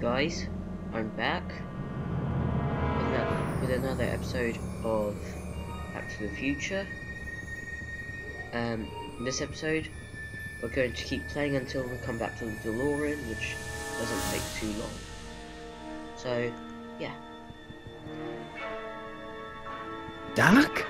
guys, I'm back with another episode of Back to the Future. Um, in this episode, we're going to keep playing until we come back to the DeLorean, which doesn't take too long. So, yeah. Doc?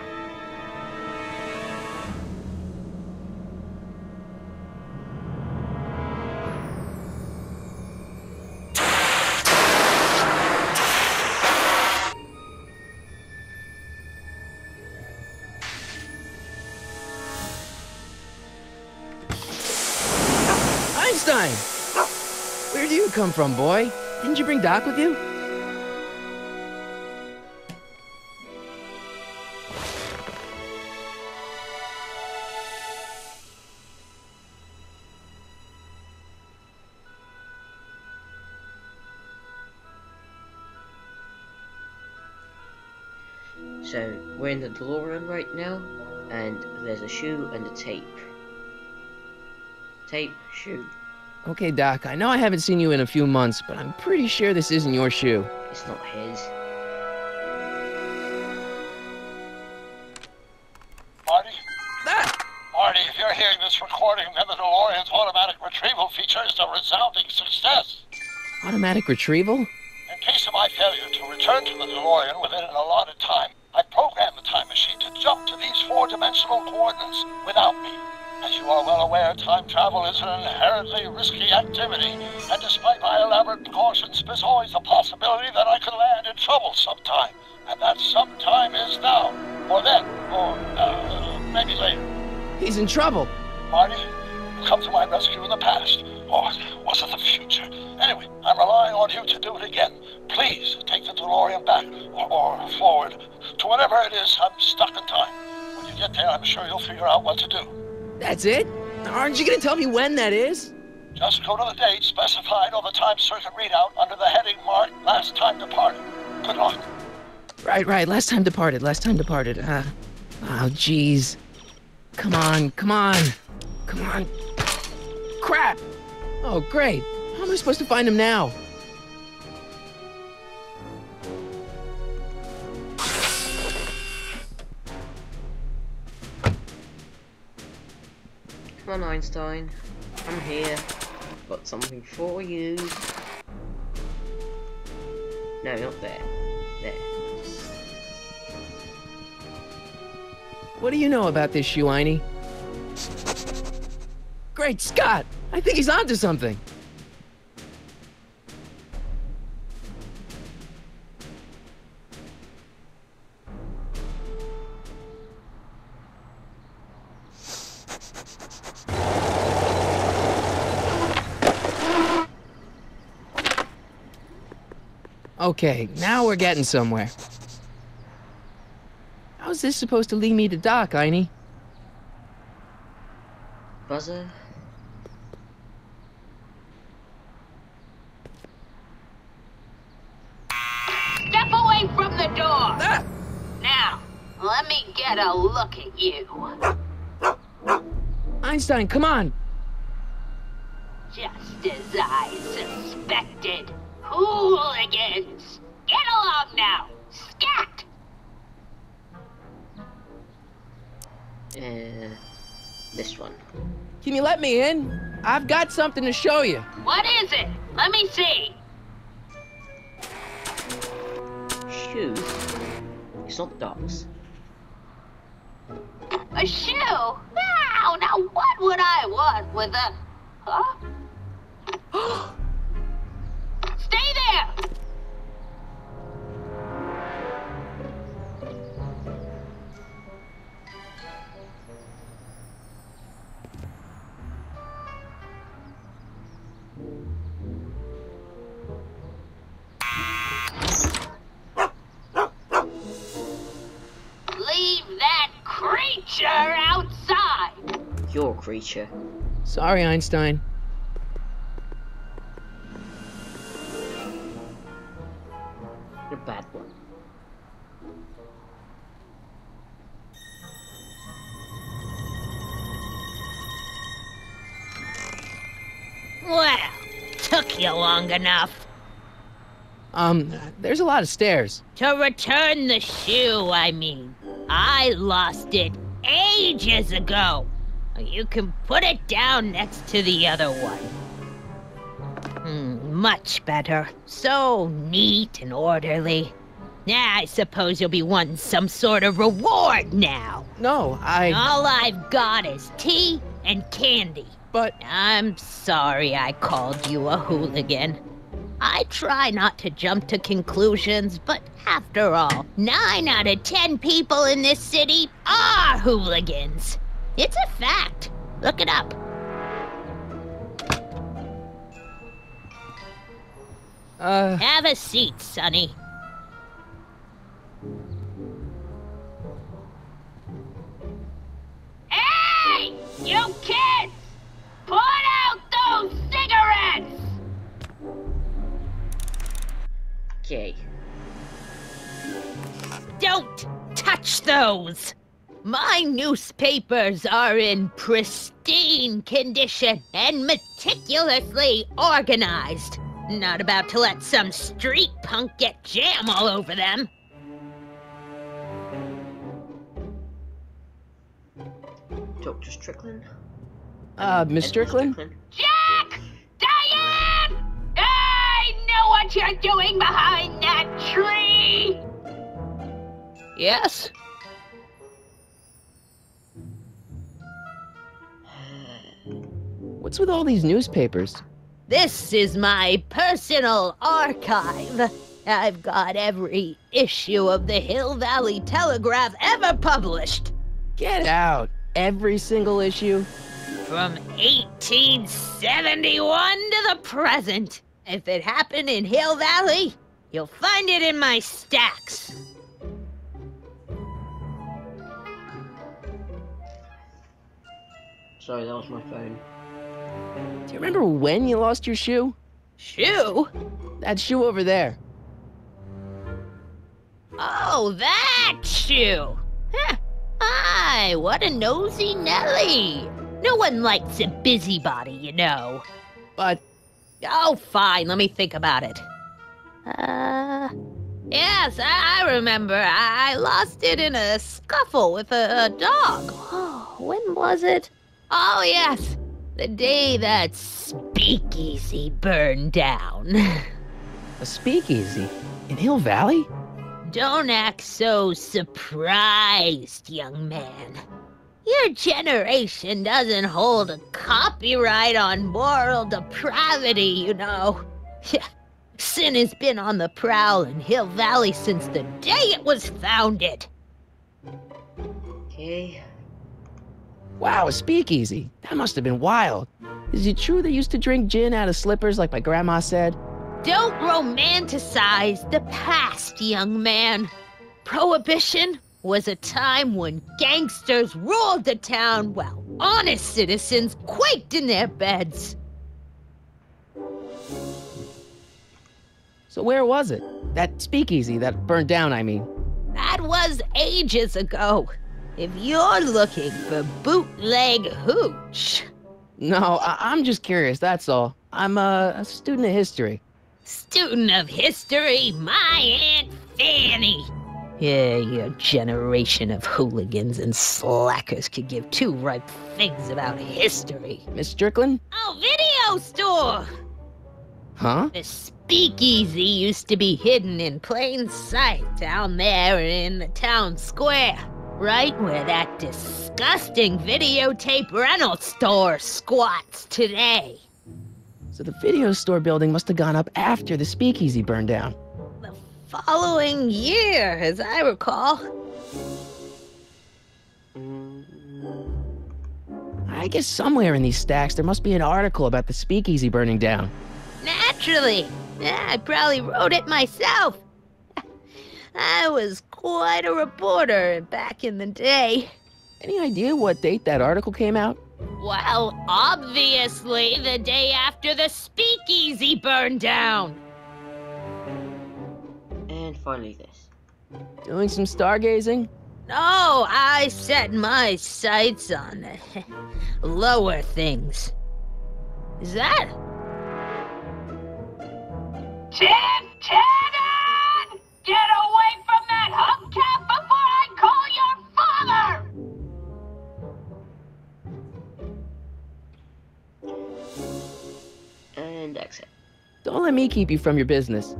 Come from, boy? Didn't you bring Doc with you? So, we're in the DeLorean right now, and there's a shoe and a tape. Tape, shoe. Okay, Doc, I know I haven't seen you in a few months, but I'm pretty sure this isn't your shoe. It's not his. Marty? Ah! Marty, if you're hearing this recording, then the DeLorean's automatic retrieval feature is a resounding success. Automatic retrieval? In case of my failure to return to the DeLorean within an allotted time, I programmed the time machine to jump to these four-dimensional coordinates without me. As you are well aware, time travel is an inherently risky activity, and despite my elaborate precautions, there's always a possibility that I could land in trouble sometime. And that sometime is now, or then, or uh, maybe later. He's in trouble. Marty, you come to my rescue in the past. Or was it the future? Anyway, I'm relying on you to do it again. Please take the DeLorean back, or, or forward, to whatever it is I'm stuck in time. When you get there, I'm sure you'll figure out what to do. That's it? Aren't you gonna tell me when that is? Just go to the date specified on the time circuit readout under the heading marked Last Time Departed. Good luck. Right, right. Last time departed. Last time departed. Uh, oh, jeez. Come on, come on. Come on. Crap! Oh, great. How am I supposed to find him now? On, Einstein. I'm here. Got something for you. No, not there. There. What do you know about this shoe, Einie? Great Scott! I think he's onto something. Okay, now we're getting somewhere. How's this supposed to lead me to Doc, Einie? Buzzer? Step away from the door! Ah! Now, let me get a look at you. Einstein, come on! Just as I suspected. Hooligans! Get along now! Scat! Uh, this one. Can you let me in? I've got something to show you. What is it? Let me see. Shoes? It's not dogs. A shoe? Now, now what would I want with a... Huh? creature. Sorry, Einstein. The bad one. Well, took you long enough. Um, there's a lot of stairs. To return the shoe, I mean. I lost it ages ago. You can put it down next to the other one. Hmm, much better. So neat and orderly. Yeah, I suppose you'll be wanting some sort of reward now. No, I. All I've got is tea and candy. But I'm sorry I called you a hooligan. I try not to jump to conclusions, but after all, nine out of ten people in this city are hooligans. It's a fact. Look it up. uh, Have a seat, Sonny. Hey! You kids! Put out those cigarettes! Okay. Don't touch those! My newspapers are in pristine condition and meticulously organized. Not about to let some street punk get jam all over them. Dr. Strickland? uh, Miss Edna Strickland? Jack! Diane! I know what you're doing behind that tree! Yes? What's with all these newspapers? This is my personal archive. I've got every issue of the Hill Valley Telegraph ever published. Get out! Every single issue? From 1871 to the present. If it happened in Hill Valley, you'll find it in my stacks. Sorry, that was my phone. Do you remember when you lost your shoe? Shoe? That shoe over there. Oh, that shoe! Huh. Aye, what a nosy Nelly! No one likes a busybody, you know. But Oh, fine, let me think about it. Uh. Yes, I, I remember. I, I lost it in a scuffle with a, a dog. Oh, when was it? Oh, yes. The day that speakeasy burned down. a speakeasy in Hill Valley? Don't act so surprised, young man. Your generation doesn't hold a copyright on moral depravity, you know. Sin has been on the prowl in Hill Valley since the day it was founded. Okay. Wow, a speakeasy. That must have been wild. Is it true they used to drink gin out of slippers like my grandma said? Don't romanticize the past, young man. Prohibition was a time when gangsters ruled the town while honest citizens quaked in their beds. So where was it? That speakeasy that burned down, I mean. That was ages ago. If you're looking for bootleg hooch, No, I- I'm just curious, that's all. I'm a, a student of history. student of history, my Aunt Fanny. Yeah, your generation of hooligans and slackers could give two ripe figs about history. Miss Strickland? Oh, video store! Huh? The speakeasy used to be hidden in plain sight down there in the town square, right where that disgusting videotape rental store squats today. So the video store building must have gone up after the speakeasy burned down. The following year, as I recall. I guess somewhere in these stacks there must be an article about the speakeasy burning down. Naturally. Yeah, I probably wrote it myself. I was quite a reporter back in the day. Any idea what date that article came out? Well, obviously the day after the speakeasy burned down. and finally this. Doing some stargazing? No, I set my sights on lower things. Is that? Tim! Tim! Don't let me keep you from your business.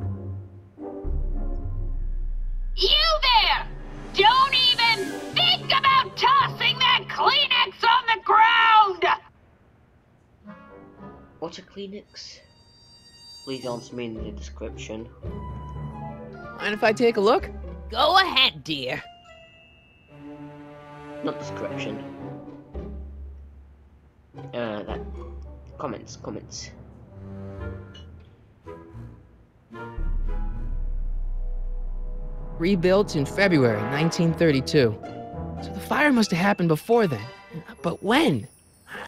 You there! Don't even think about tossing that Kleenex on the ground! What are Kleenex? Please answer me in the description. Mind if I take a look? Go ahead, dear. Not description. Uh, that. Comments, comments. Rebuilt in February 1932. So the fire must have happened before then. But when?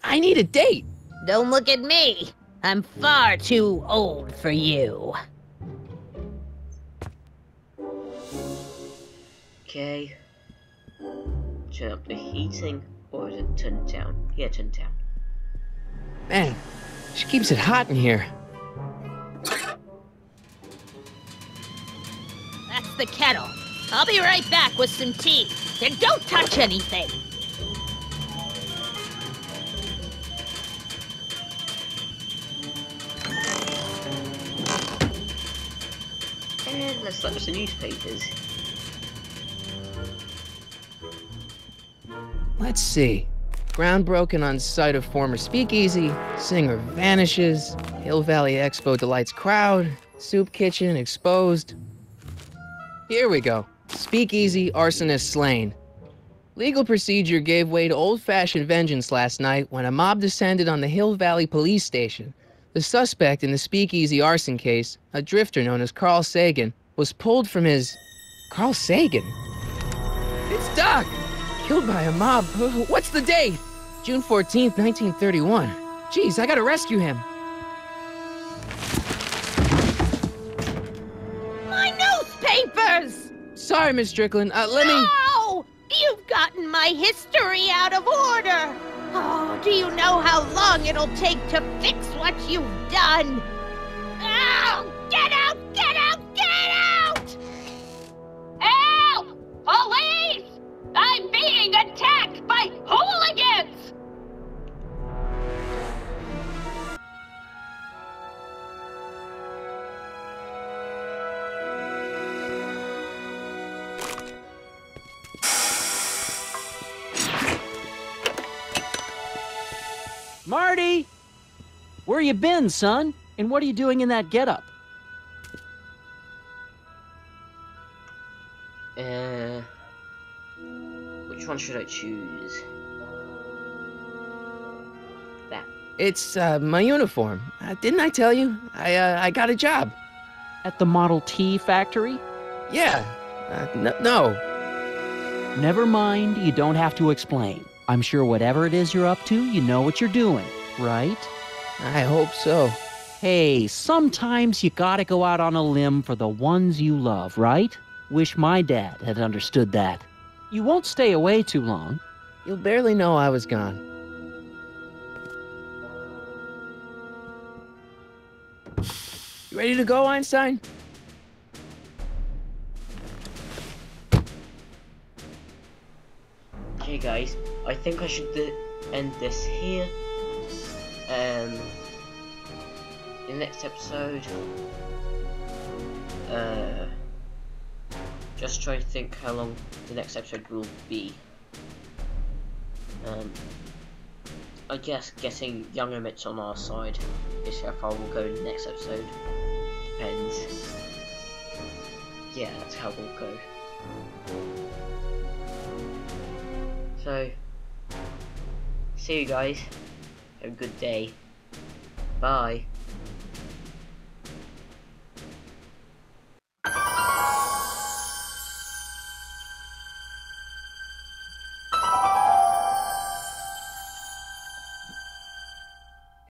I need a date. Don't look at me. I'm far too old for you. Okay. Turn up the heating, or is it turn down? Yeah, turn down. Man, she keeps it hot in here. The kettle. I'll be right back with some tea. And don't touch anything. And let's start with the newspapers. Let's see. Ground broken on site of former speakeasy. Singer vanishes. Hill Valley Expo delights crowd. Soup kitchen exposed. Here we go. Speakeasy arsonist slain. Legal procedure gave way to old fashioned vengeance last night when a mob descended on the Hill Valley police station. The suspect in the speakeasy arson case, a drifter known as Carl Sagan, was pulled from his. Carl Sagan? It's Doc! Killed by a mob. What's the date? June 14th, 1931. Jeez, I gotta rescue him. Sorry, Miss Strickland. Uh, let me. No! You've gotten my history out of order! Oh, do you know how long it'll take to fix what you've done? Oh, get out! Get out! Get out! Help! Police! I'm being attacked by hooligans! Marty! Where you been, son? And what are you doing in that getup? Uh, which one should I choose? That. It's uh, my uniform. Uh, didn't I tell you? I uh, I got a job. At the Model T factory? Yeah. Uh, n- no. Never mind, you don't have to explain. I'm sure whatever it is you're up to, you know what you're doing, right? I hope so. Hey, sometimes you gotta go out on a limb for the ones you love, right? Wish my dad had understood that. You won't stay away too long. You'll barely know I was gone. You ready to go, Einstein? Okay, guys, I think I should end this here. Um, in the next episode, uh, just try to think how long the next episode will be. Um, I guess getting young Emmett on our side is how far we'll go in the next episode, and yeah, that's how we'll go. So, see you guys. Have a good day. Bye.